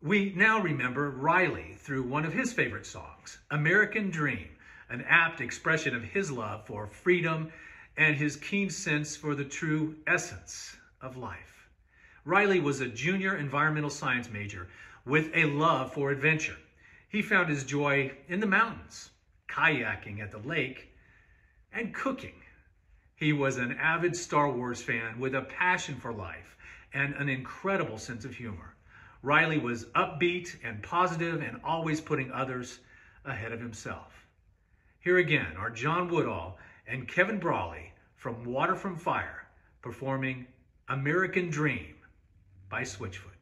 We now remember Riley through one of his favorite songs, American Dream, an apt expression of his love for freedom and his keen sense for the true essence of life. Riley was a junior environmental science major with a love for adventure. He found his joy in the mountains, kayaking at the lake, and cooking. He was an avid Star Wars fan with a passion for life and an incredible sense of humor. Riley was upbeat and positive and always putting others ahead of himself. Here again are John Woodall and Kevin Brawley from Water from Fire performing American Dream by Switchfoot.